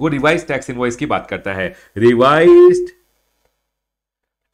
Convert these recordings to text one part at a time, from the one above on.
वो revise tax invoice की बात करता है। रिवाइज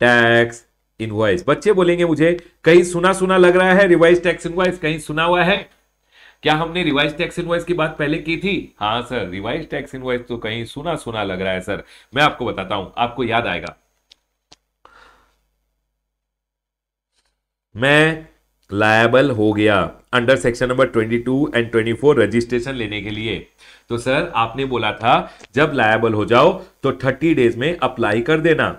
टैक्स इनवॉइस बच्चे बोलेंगे मुझे, कहीं सुना सुना लग रहा है रिवाइज टैक्स इनवॉइस कहीं सुना हुआ है? क्या हमने रिवाइज टैक्स इनवॉइस की बात पहले की थी? हाँ सर रिवाइज टैक्स इनवॉइस तो कहीं सुना सुना लग रहा है सर मैं आपको बताता हूँ, आपको याद आएगा। मैं लायबल हो गया under section number 22 and 24 registration लेने के लिए। तो सर आपने बोला था जब लायबल हो जाओ तो 30 डेज़ में अप्लाई कर देना।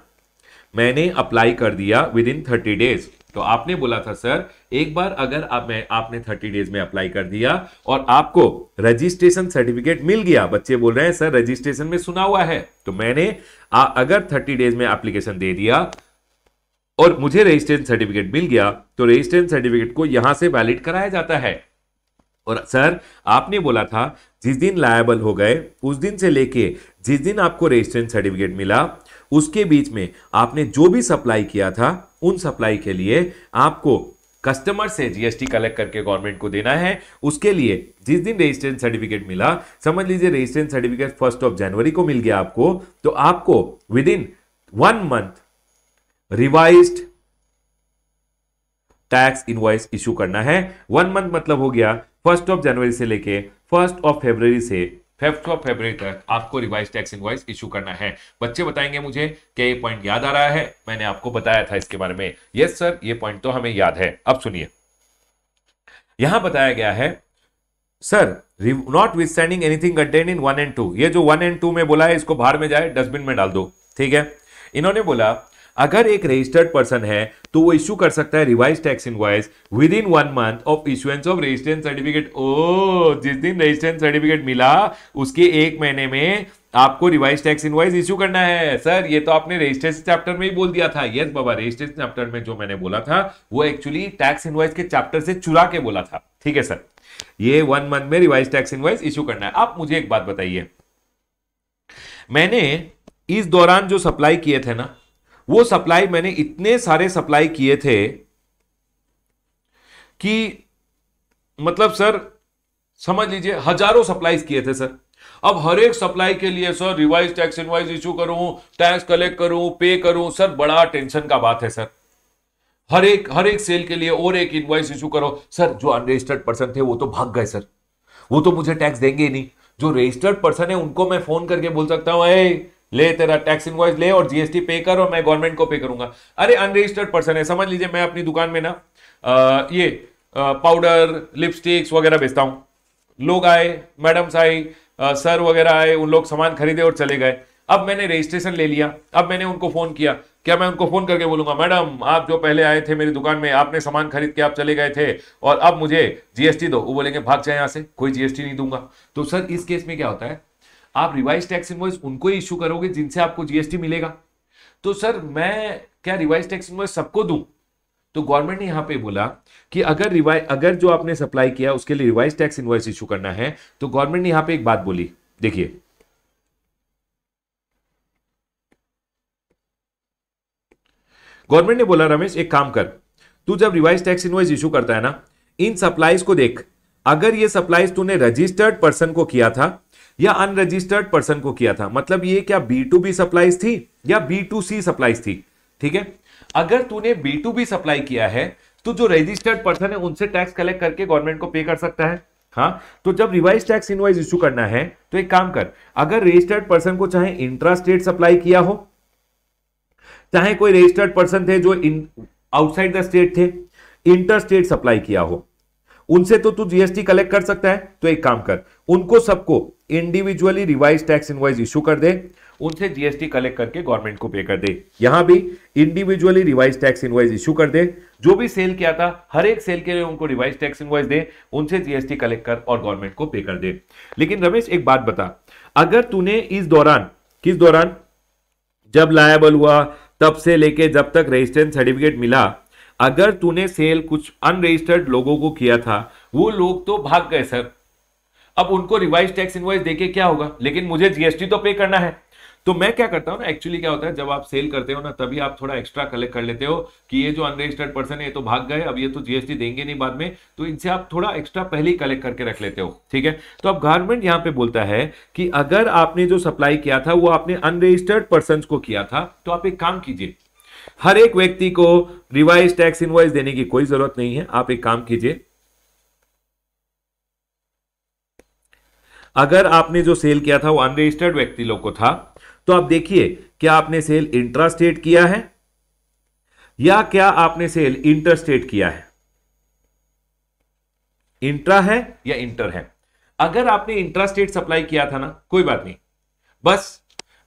मैंने अप्लाई कर दिया विद इन थर्टी डेज़ तो आपने बोला था सर एक बार अगर आप मैं आपने थर्टी डेज़ में अप्लाई कर दिया और आपको रजिस्ट्रेशन सर्टिफिकेट मिल गया बच्चे बोल रहे हैं सर रजिस्ट्रेशन में सुना हुआ है। तो मैंने आ, अगर थर्टी डेज़ में एप्लीकेशन दे दिया और मुझे रजिस्ट्रेशन सर्टिफिकेट मिल गया तो रजिस्ट्रेशन सर्टिफिकेट को यहाँ से वैलिड कराया जाता है। और सर आपने बोला था, जिस दिन लायबल हो गए, उस दिन से लेके जिस दिन आपको रजिस्ट्रेशन सर्टिफिकेट मिला, उसके बीच में आपने जो भी सप्लाई किया था, उन सप्लाई के लिए आपको कस्टमर से जीएसटी कलेक्ट करके गवर्नमेंट को देना है। उसके लिए जिस दिन रजिस्ट्रेशन सर्टिफिकेट मिला, समझ लीजिए रजिस्ट्रेशन सर्टिफिकेट फ़र्स्ट ऑफ़ जनवरी को मिल गया आपको तो आपको within one month revised tax invoice issue करना है। वन मंथ मतलब हो गया फ़र्स्ट ऑफ़ जनवरी से लेके फ़र्स्ट ऑफ़ फेब्रवरी से। फिफ्थ ऑफ़ फेब्रवरी तक आपको रिवाइज टैक्स इनवॉइस इशू करना है। बच्चे बताएँगे मुझे क्या ये पॉइंट याद आ रहा है। मैंने आपको बताया था इसके बारे में। यस सर ये पॉइंट तो हमें याद है। अब सुनिए। यहाँ बताया गया है sir notwithstanding anything contained in one and two ये जो वन एंड टू में बोला है, इसको बाहर में जाए, डस्टबिन में डाल दो। ठीक है? इन्होंने बोला अगर एक रजिस्टर्ड पर्सन है तो वो इश्यू कर सकता है revise tax invoice within one month of issuance of registration certificate ओ, जिस दिन रजिस्ट्रेशन सर्टिफिकेट मिला, उसके एक महीने में आपको रिवाइज टैक्स इनवॉइस इशू करना है। सर ये तो आपने रजिस्ट्रेशन चैप्टर में ही बोल दिया था। यस बाबा रजिस्ट्रेशन चैप्टर में जो मैंने बोला था, वो एक्चुअली टैक्स इनवॉइस के चैप्टर से चुरा के बोला था। ठीक है सर ये वन मंथ में रिवाइज टैक्स इनवॉइस इश्यू करना है। आप मुझे एक बात बताइए। मैंने इस दौरान जो सप्लाई किए थे ना वो सप्लाई मैंने इतने सारे सप्लाई किए थे कि मतलब सर, समझ लीजिए, हज़ारों सप्लाईज किए थे सर। अब हर एक सप्लाई के लिए sir, revise tax, invoice issue करूँ, टैक्स कलेक्ट करूँ, पे करूँ, सर, बड़ा टेंशन का बात है सर। हर एक हर एक सेल के लिए और एक इनवाइस इशू करो। सर, जो अनरजिस्टर्ड पर्सन थे, वो तो भाग गए सर। वो तो मुझे टैक्स देंगे ही नहीं। जो रजिस्टर्ड पर्सन है, उनको मैं फ़ोन करके बोल सकता हूँ ले तेरा टैक्स इनवॉइस ले और जीएसटी पे कर और मैं गवर्नमेंट को पे करूँगा। अरे अनरजिस्टर्ड पर्सन है समझ लीजिए मैं अपनी दुकान में ना आ, ये पाउडर लिपस्टिक्स वगैरह बेचता हूँ। लोग आए मैडम्स आई सर वगैरह आए उन लोग सामान खरीदे और चले गए। अब मैंने रजिस्ट्रेशन ले लिया अब मैंने उनको फ़ोन किया। क्या मैं उनको फ़ोन करके बोलूँगा मैडम आप जो पहले आए थे मेरी दुकान में आपने सामान खरीद के आप चले गए थे और अब मुझे जीएसटी दो। वो बोलेंगे भाग जाए यहाँ से कोई जीएसटी नहीं दूँगा। तो सर इस केस में क्या होता है? आप रिवाइज टैक्स इनवॉइस उनको ही इशू करोगे जिनसे आपको जीएसटी मिलेगा। तो सर, मैं क्या रिवाइज टैक्स इनवॉइस सबको दूँ? तो गवर्नमेंट ने यहाँ पे बोला कि अगर रिवाइज अगर जो आपने सप्लाई किया उसके लिए रिवाइज टैक्स इनवॉइस इशू करना है तो गवर्नमेंट ने यहाँ पे एक बात बोली। देखिए। गवर्नमेंट ने बोला, रमेश, एक काम कर। तू जब रिवाइज टैक्स इनवॉइस इशू करता है ना, इन सप्लाईज को देख। अगर ये सप्लाईज तूने रजिस्टर्ड पर्सन को किया था या अनरजिस्टर्ड पर्सन को किया था। मतलब ये क्या बी टू बी सप्लाईज थी या बी टू सी सप्लाईज थी? ठीक है? अगर तूने बी टू बी सप्लाई किया है तो जो रजिस्टर्ड पर्सन है, उनसे टैक्स कलेक्ट करके गवर्नमेंट को पे कर सकता है। हाँ? तो जब रिवाइज टैक्स इनवाइज इशू करना है तो एक काम कर। अगर रजिस्टर्ड पर्सन को चाहे इंट्रा स्टेट सप्लाई किया हो, चाहे कोई रजिस्टर्ड पर्सन थे जो आउटसाइड द स्टेट थे इंटर स्टेट सप्लाई किया हो, उनसे तो तू जीएसटी कलेक्ट कर सकता है। तो एक काम कर, उनको सबको individually revise tax invoice issue कर दे, उनसे जीएसटी कलेक्ट करके गवर्नमेंट को पे कर दे। यहाँ भी individually revise tax invoice issue कर दे। जो भी सेल किया था, हर एक सेल के लिए उनको रिवाइज टैक्स इनवाइज दे, उनसे जीएसटी कलेक्ट कर और गवर्नमेंट को पे कर दे। लेकिन रमेश, एक बात बता, अगर तूने इस दौरान, किस दौरान? जब लायबल हुआ, तब से लेके जब तक रजिस्ट्रेशन सर्टिफिकेट मिला, अगर तूने सेल कुछ अनरजिस्टर्ड लोगों को किया था, वो लोग तो भाग गए, सर। अब उनको रिवाइज टैक्स इनवॉइस देके क्या होगा? लेकिन मुझे जीएसटी तो पे करना है। तो मैं क्या करता हूँ ना एक्चुअली क्या होता है, जब आप सेल करते हो ना, तभी आप थोड़ा एक्स्ट्रा कलेक्ट कर लेते हो कि ये जो अनरजिस्टर्ड पर्सन है, ये तो भाग गए, अब ये तो जीएसटी देंगे नहीं बाद में तो इनसे आप थोड़ा एक्स्ट्रा पहले ही कलेक्ट करके रख लेते हो, ठीक है? तो अब गवर्नमेंट यहाँ पे बोलता है कि अगर आपने जो सप्लाई किया था, वो आपने अनरजिस्टर्ड पर्सन को किया था तो आप एक काम कीजिए। हर एक व्यक्ति को रिवाइज टैक्स इनवाइस देने की कोई ज़रूरत नहीं है, आप एक काम कीजिए अगर आपने जो सेल किया था वो अनरजिस्टर्ड व्यक्ति लोग को था तो आप देखिए, क्या आपने सेल इंट्रा स्टेट किया है? या क्या आपने सेल इंटर स्टेट किया है? इंट्रा है या इंटर है? अगर आपने इंट्रा स्टेट सप्लाई किया था ना, कोई बात नहीं। बस,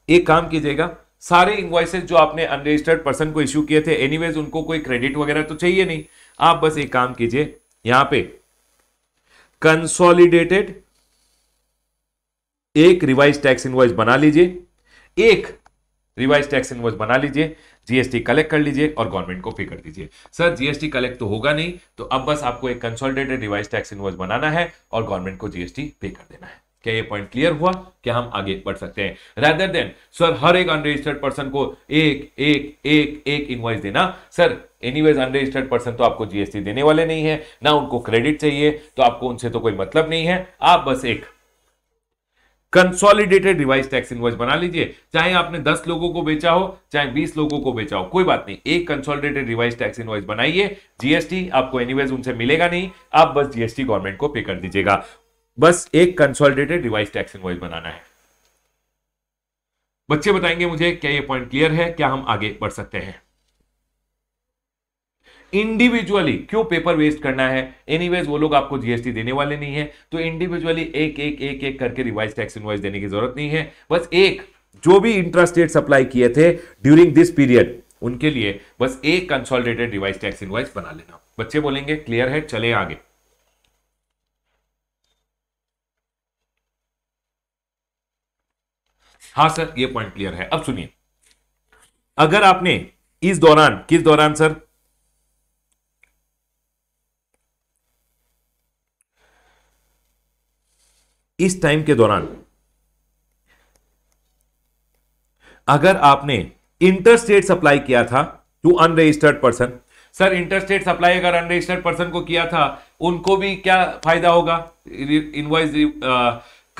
एक काम कीजिएगा, सारे इन्वॉइसेस जो आपने अनरजिस्टर्ड पर्सन को इश्यू किए थे एनीवेज उनको कोई क्रेडिट वगैरह तो चाहिए नहीं। आप बस एक काम कीजिए, यहाँ पे कंसोलिडेटेड एक रिवाइज टैक्स इनवॉइस बना लीजिए, एक रिवाइज टैक्स इनवॉइस बना लीजिए जीएसटी कलेक्ट कर लीजिए और गवर्नमेंट को पे कर दीजिए। सर जीएसटी कलेक्ट तो होगा नहीं तो अब बस आपको एक कंसोलिडेटेड रिवाइज टैक्स इनवॉइस बनाना है और गवर्नमेंट को जीएसटी पे कर देना है। क्या ये पॉइंट क्लियर हुआ? क्या हम आगे बढ़ सकते हैं? रादर देन सर हर एक अनरजिस्टर्ड पर्सन को एक एक एक एक इनवॉइस देना सर एनीवेज अनरजिस्टर्ड पर्सन तो आपको जीएसटी देने वाले नहीं है, ना उनको क्रेडिट चाहिए तो आपको उनसे तो कोई मतलब नहीं है। आप बस एक कंसोलिडेटेड रिवाइज टैक्स इनवॉइस बना लीजिए। चाहे आपने 10 लोगों को बेचा हो, चाहे 20 लोगों को बेचा हो, कोई बात नहीं। एक कंसोलिडेटेड रिवाइज टैक्स इनवॉइस बनाइए। जीएसटी आपको एनीवेज उनसे मिलेगा नहीं। आप बस जीएसटी गवर्नमेंट को पे कर दीजिएगा। बस एक कंसोलिडेटेड रिवाइज टैक्स इनवॉइस बनाना है। बच्चे बताएँगे मुझे क्या ये पॉइंट क्लियर है, क्या हम आगे बढ़ सकते हैं। इंडिविजुअली क्यों पेपर वेस्ट करना है? एनीवेज वो लोग आपको जीएसटी देने वाले नहीं है तो इंडिविजुअली एक एक एक एक करके रिवाइज टैक्स इनवाइस देने की ज़रूरत नहीं है। बस एक, जो भी इंट्रास्टेट सप्लाई किए थे ड्यूरिंग दिस पीरियड उनके लिए बस एक कंसोलिडेटेड रिवाइज टैक्स इनवाइस बना लेना। बच्चे बोलेंगे क्लियर है, चले आगे। हाँ सर, ये पॉइंट क्लियर है। अब सुनिए। अगर आपने इस दौरान, किस दौरान सर? इस टाइम के दौरान। अगर आपने इंटरस्टेट सप्लाई किया था to unregistered person sir interstate supply अगर अनरजिस्टर्ड पर्सन को किया था, उनको भी क्या फ़ायदा होगा? इनवाइस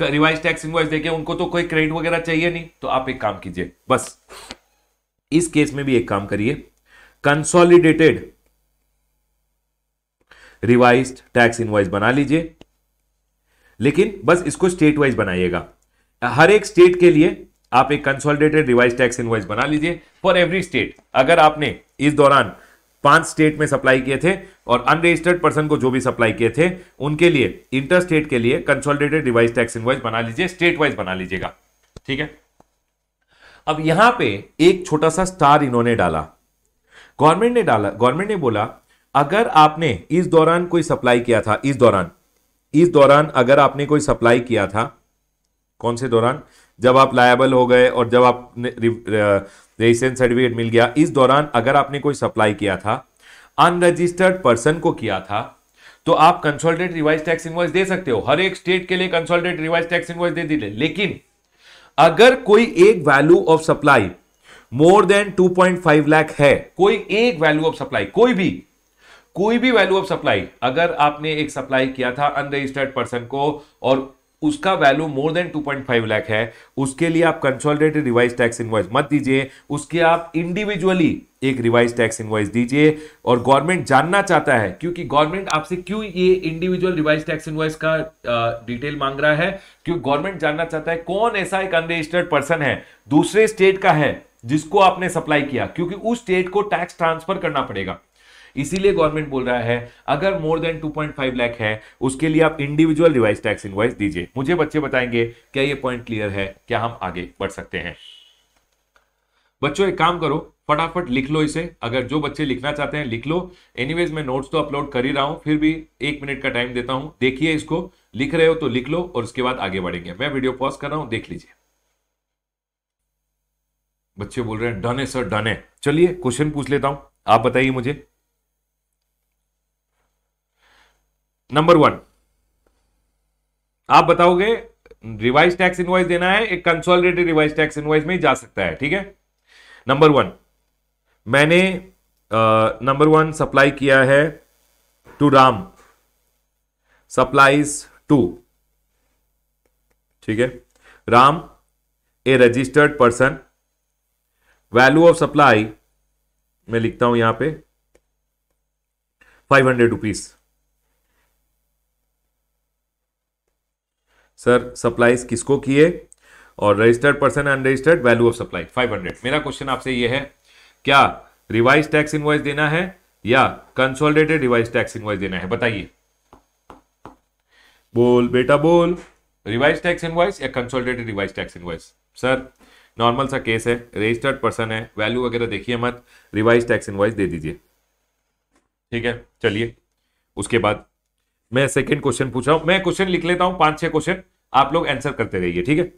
रिवाइज टैक्स इनवाइस देके उनको तो कोई क्रेडिट वगैरह चाहिए नहीं। तो आप एक काम कीजिए, बस। इस केस में भी एक काम करिए। कंसोलिडेटेड रिवाइज टैक्स इनवाइस बना लीजिए। लेकिन बस इसको स्टेट वाइज बनाइएगा। हर एक स्टेट के लिए आप एक कंसोलिडेटेड रिवाइज टैक्स इनवाइस बना लीजिए फॉर एवरी स्टेट अगर आपने इस दौरान पाँच स्टेट में सप्लाई किए थे और अनरजिस्टर्ड पर्सन को जो भी सप्लाई किए थे, उनके लिए इंटर स्टेट के लिए कंसोलिडेटेड रिवाइज टैक्स इनवाइस बना लीजिए स्टेट वाइज बना लीजिएगा। ठीक है? अब यहाँ पे एक छोटा सा स्टार इन्होंने डाला। गवर्नमेंट ने डाला, गवर्नमेंट ने बोला, अगर आपने इस दौरान कोई सप्लाई किया था, इस दौरान इस दौरान अगर आपने कोई सप्लाई किया था, कौन से दौरान? जब आप लायबल हो गए और जब आप रजिस्ट्रेशन सर्टिफिकेट मिल गया, इस दौरान अगर आपने कोई सप्लाई किया था अनरजिस्टर्ड पर्सन को किया था तो आप कंसोलिडेट रिवाइज टैक्स इनवॉइस दे सकते हो। हर एक स्टेट के लिए कंसोलिडेट रिवाइज टैक्स इनवॉइस दे दीजिए। लेकिन अगर कोई एक value of supply more than 2.5 lakh है, कोई एक वैल्यू ऑफ़ सप्लाई कोई भी कोई भी वैल्यू ऑफ़ सप्लाई अगर आपने एक सप्लाई किया था अनरजिस्टर्ड पर्सन को और उसका वैल्यू मोर देन 2.5 लाख है, उसके लिए आप कंसोलिडेटेड रिवाइज टैक्स इनवॉइस मत दीजिए, उसके आप इंडिविजुअली एक रिवाइज टैक्स इनवॉइस दीजिए और गवर्नमेंट जानना चाहता है, क्योंकि गवर्नमेंट आपसे क्यों ये इंडिविजुअल रिवाइज टैक्स इनवॉइस का डिटेल मांग रहा है? क्योंकि गवर्नमेंट जानना चाहता है कौन ऐसा एक अनरजिस्टर्ड पर्सन है, दूसरे स्टेट का है जिसको आपने सप्लाई किया, क्योंकि उस स्टेट को टैक्स ट्रांसफ़र करना पड़ेगा। इसीलिए गवर्नमेंट बोल रहा है, अगर मोर देन 2.5 लाख है, उसके लिए आप इंडिविजुअल रिवाइज टैक्स इनवाइस दीजिए। मुझे बच्चे बताएँगे, क्या ये पॉइंट क्लियर है, क्या हम आगे बढ़ सकते हैं। बच्चों, एक काम करो, फटाफट लिख लो इसे। अगर जो बच्चे लिखना चाहते हैं, लिख लो। एनीवेज मैं नोट्स तो अपलोड कर ही रहा हूँ, फिर भी एक मिनट का टाइम देता हूँ। देखिए इसको, लिख रहे हो तो लिख लो और उसके बाद आगे बढ़ेंगे। मैं वीडियो पॉज कर रहा हूँ, देख लीजिए। बच्चे बोल रहे हैं, डन है सर डन है। चलिए क्वेश्चन पूछ लेता हूँ। आप बताइए मुझे। नंबर वन आप बताओगे रिवाइज टैक्स इनवाइस देना है, एक कंसोलिडेटेड रिवाइज टैक्स इनवाइस में ही जा सकता है, ठीक है? नंबर वन मैंने नंबर वन सप्लाई किया है टू राम सप्लाईज टू ठीक है? Ram A registered person value of supply मैं लिखता हूँ यहाँ पे five hundred rupees sir supplies किसको किए? और registered person unregistered value of supply 500 मेरा क्वेश्चन आपसे यह है, क्या रिवाइज टैक्स इनवॉइस देना है या कंसोलिडेटेड रिवाइज टैक्स इनवॉइस देना है? बताइए। बोल, बेटा, बोल। रिवाइज टैक्स इनवॉइस या consolidated revise tax invoice sir normal सा केस है रजिस्टर्ड पर्सन है वैल्यू वगैरह देखिए मत रिवाइज टैक्स इनवॉइस दे दीजिए। ठीक है, चलिए, उसके बाद मैं सेकंड क्वेश्चन पूछ रहा हूँ। मैं क्वेश्चन लिख लेता हूँ पाँच छह क्वेश्चन आप लोग आंसर करते रहिए ठीक है?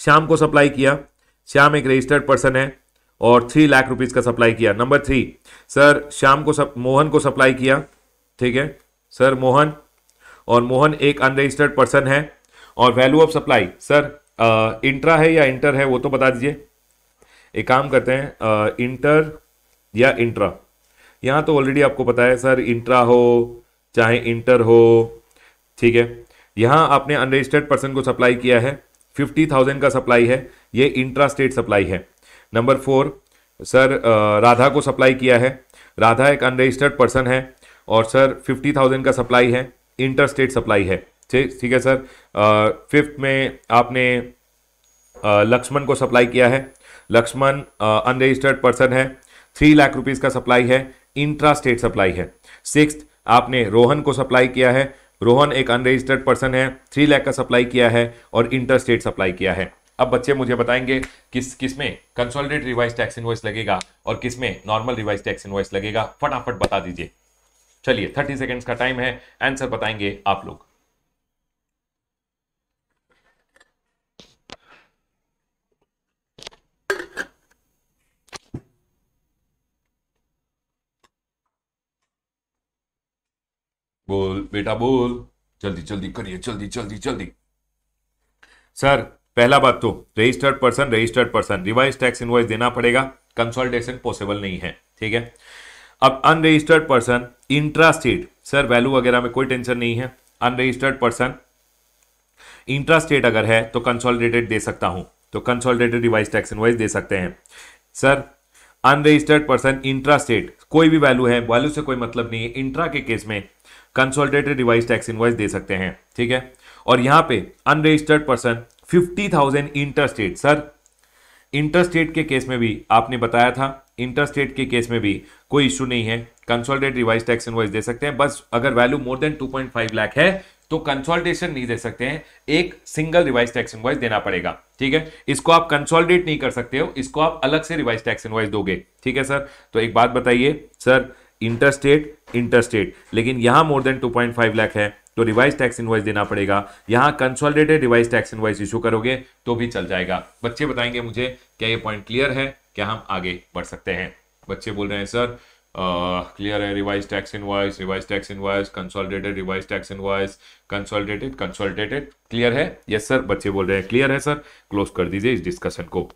श्याम को सप्लाई किया। श्याम एक रजिस्टर्ड पर्सन है और थ्री लाख रुपीज़ का सप्लाई किया। नंबर थ्री सर श्याम को सप, मोहन को सप्लाई किया ठीक है? सर मोहन और मोहन एक अनरजिस्टर्ड पर्सन है और value of supply sir intra है या इंटर है वो तो बता दीजिए। एक काम करते हैं इंटर या इंट्रा यहाँ तो ऑलरेडी आपको पता है सर इंट्रा हो चाहे इंटर हो, ठीक है? यहाँ आपने अनरजिस्टर्ड पर्सन को सप्लाई किया है फिफ्टी थाउज़ेंड का सप्लाई है, ये इंट्रा स्टेट सप्लाई है नंबर फोर सर राधा को सप्लाई किया है। राधा एक अनरजिस्टर्ड पर्सन है और सर फिफ्टी थाउज़ेंड का सप्लाई है इंटर स्टेट सप्लाई है। ठीक है सर फिफ्थ में आपने लक्ष्मण को सप्लाई किया है। लक्ष्मण अनरजिस्टर्ड पर्सन है थ्री लाख रुपीज़ का सप्लाई है इंट्रा स्टेट सप्लाई है। सिक्स आपने रोहन को सप्लाई किया है। रोहन एक अनरजिस्टर्ड पर्सन है थ्री लैख का सप्लाई किया है और इंटर स्टेट सप्लाई किया है। अब बच्चे मुझे बताएँगे किस किसमें कंसोलिडेट रिवाइज टैक्स इनवॉइस लगेगा और किसमें नॉर्मल रिवाइज टैक्स इनवॉइस लगेगा। फटाफट बता दीजिए। चलिए थर्टी सेकेंड्स का टाइम है। आंसर बताएँगे आप लोग। बोल, बेटा बोल। जल्दी जल्दी करिए, जल्दी जल्दी जल्दी। सर, पहला बात तो registered person registered person revise tax invoice देना पड़ेगा। कंसोल्टेशन पॉसिबल नहीं है, ठीक है? अब unregistered person intra state sir value वगैरह में कोई टेंशन नहीं है। अनरजिस्टर्ड पर्सन इंट्रा स्टेट अगर है तो कंसोलिडेटेड दे सकता हूँ। तो कंसोलिडेटेड रिवाइज टैक्स इनवॉइस दे सकते हैं। Sir unregistered person intra state कोई भी वैल्यू है वैल्यू से कोई मतलब नहीं है। इंट्रा के केस में कंसोलिडेटेड रिवाइज टैक्स इनवाइस दे सकते हैं, ठीक है? और यहाँ पे unregistered person fifty thousand interstate sir interstate के केस में भी आपने बताया था इंटरस्टेट के केस में भी कोई इश्यू नहीं है। कंसोलिडेट रिवाइज टैक्स इनवाइस दे सकते हैं। बस अगर वैल्यू मोर देन 2.5 लाख है तो कंसोलिडेशन नहीं दे सकते हैं। एक सिंगल रिवाइज टैक्स इनवाइस देना पड़ेगा, ठीक है? इसको आप कंसोलिडेट नहीं कर सकते हो, इसको आप अलग से रिवाइज टैक्स इनवाइस दोगे, ठीक है, सर? तो एक बात बताइए, सर इंटरस्टेट इंटरस्टेट लेकिन यहाँ मोर देन 2.5 लाख है तो रिवाइज टैक्स इनवाइस देना पड़ेगा। यहाँ consolidated revise tax invoice issue करोगे तो भी चल जाएगा। बच्चे बताएँगे मुझे, क्या ये पॉइंट क्लियर है? क्या हम आगे बढ़ सकते हैं? बच्चे बोल रहे हैं, सर क्लियर है revise tax invoice revise tax invoice consolidated revise tax invoice consolidated consolidated clear है? यस सर बच्चे बोल रहे हैं क्लियर है सर क्लोज कर दीजिए इस डिस्कशन को।